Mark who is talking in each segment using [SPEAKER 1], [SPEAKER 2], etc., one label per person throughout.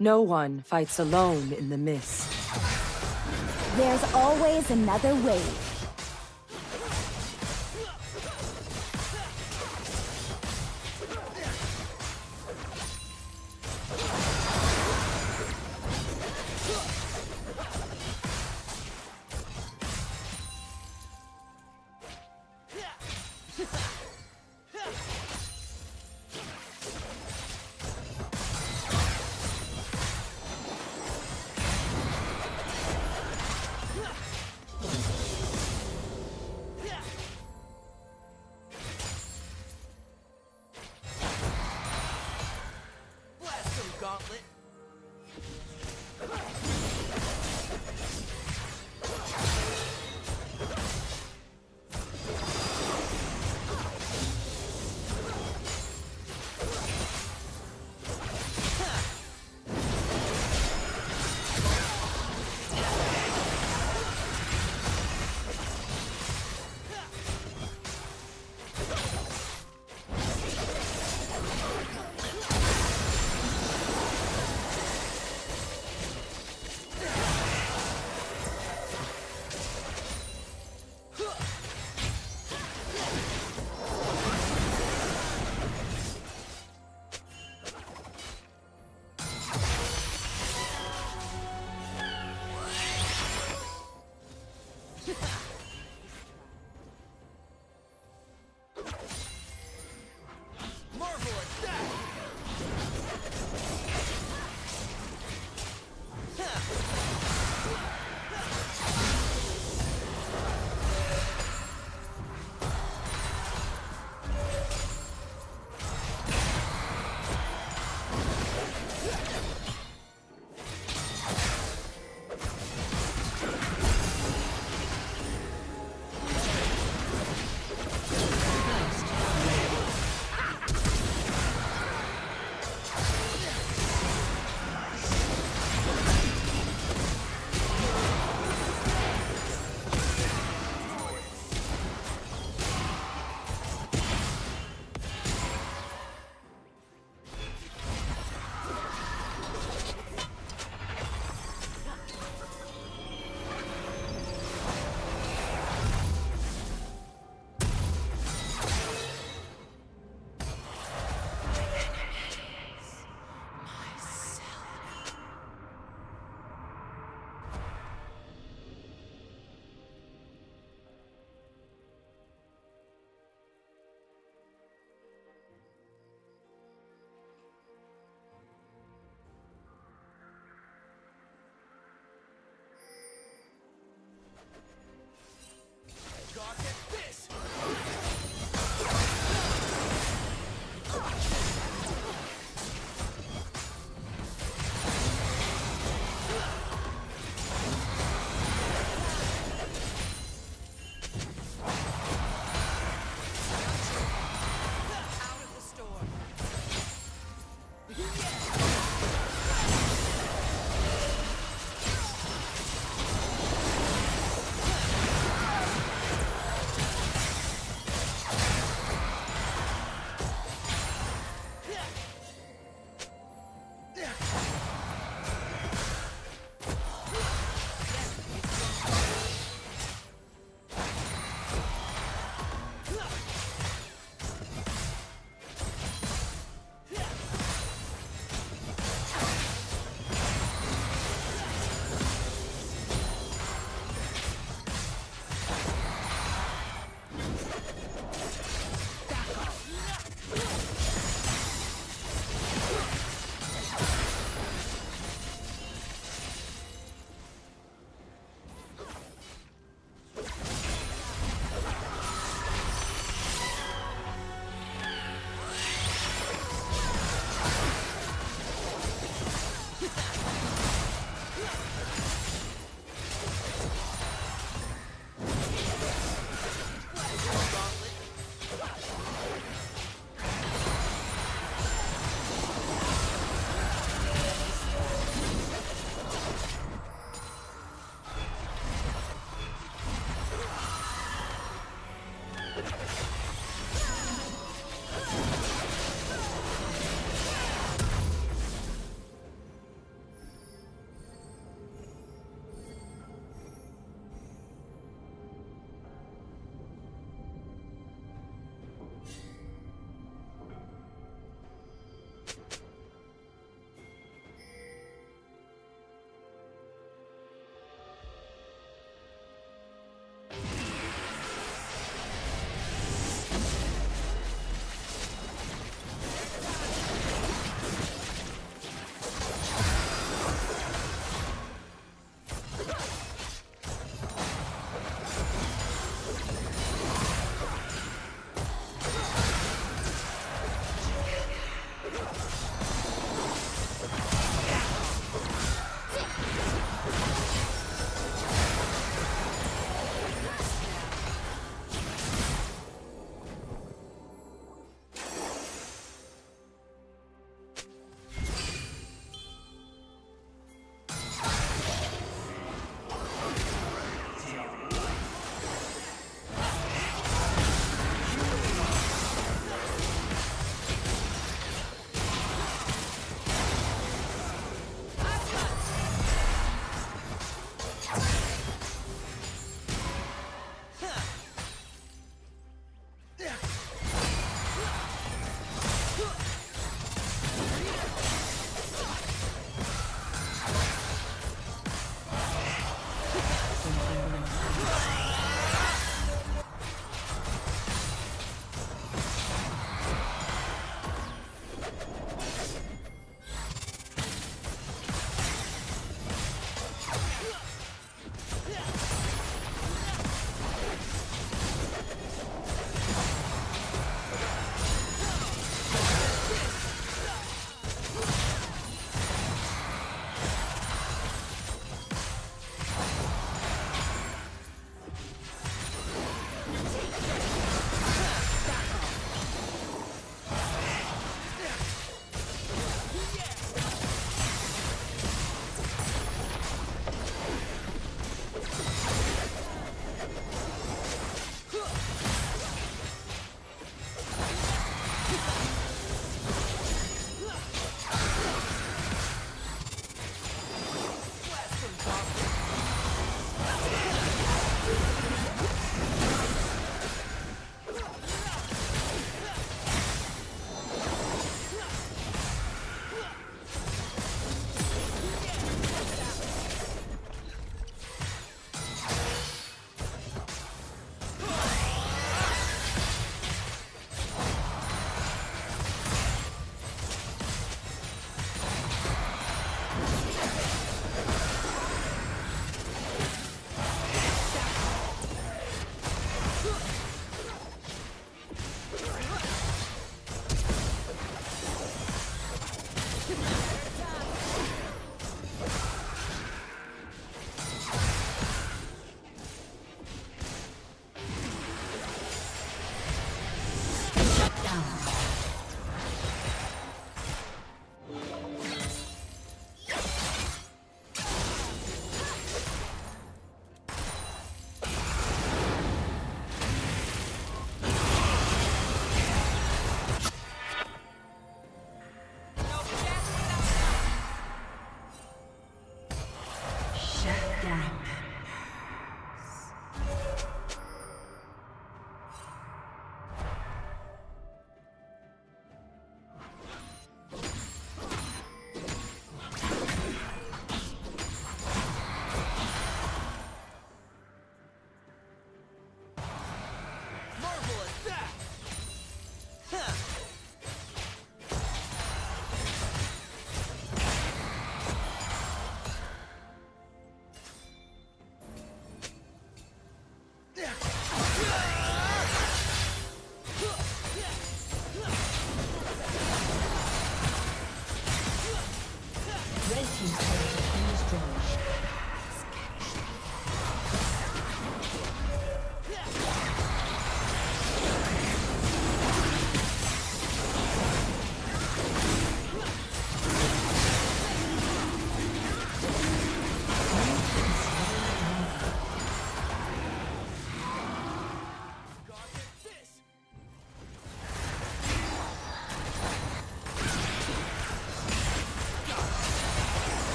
[SPEAKER 1] No one fights alone in the mist.
[SPEAKER 2] There's always another wave.
[SPEAKER 3] pocket. あ!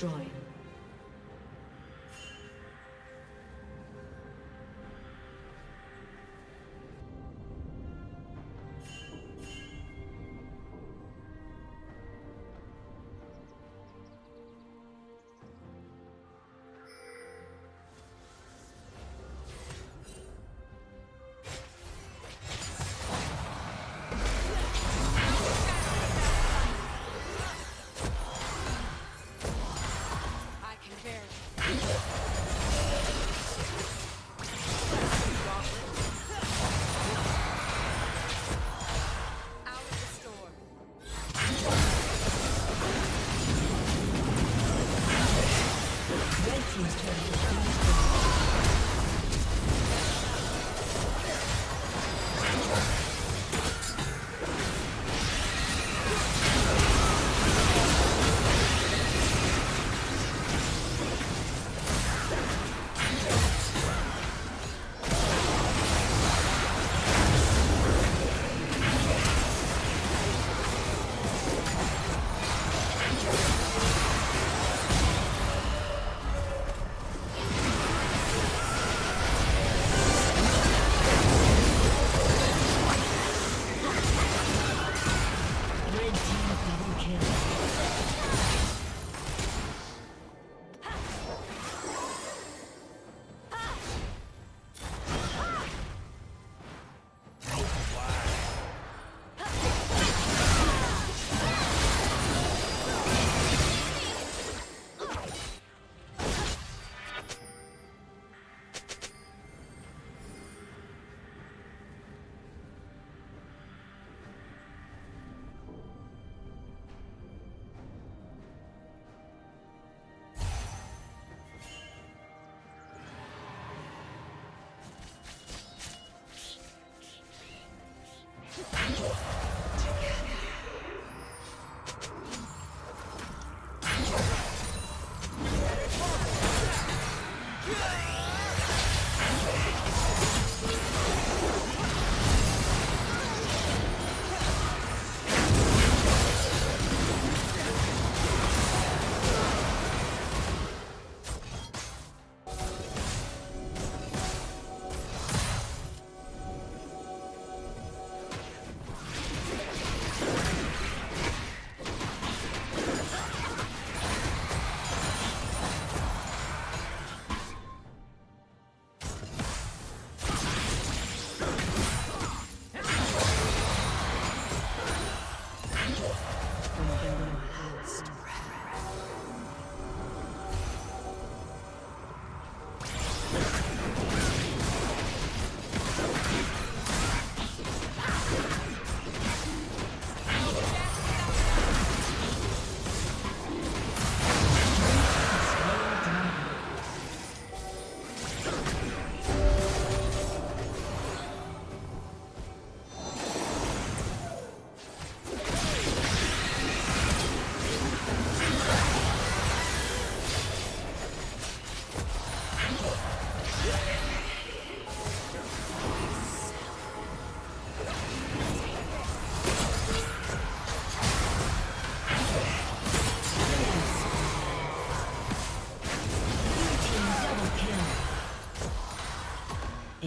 [SPEAKER 3] Destroyed.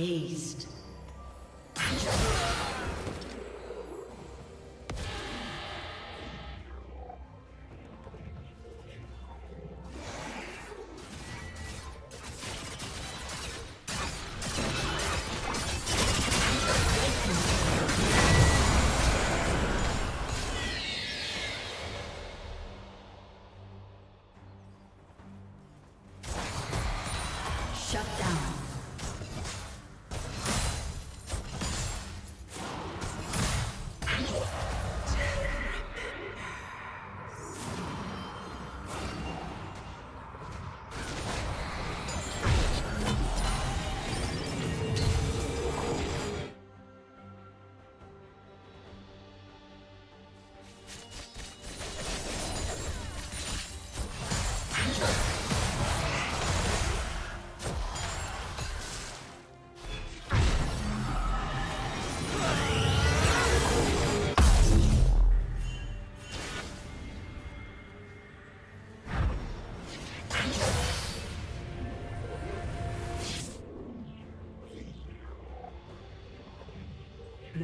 [SPEAKER 3] Aced.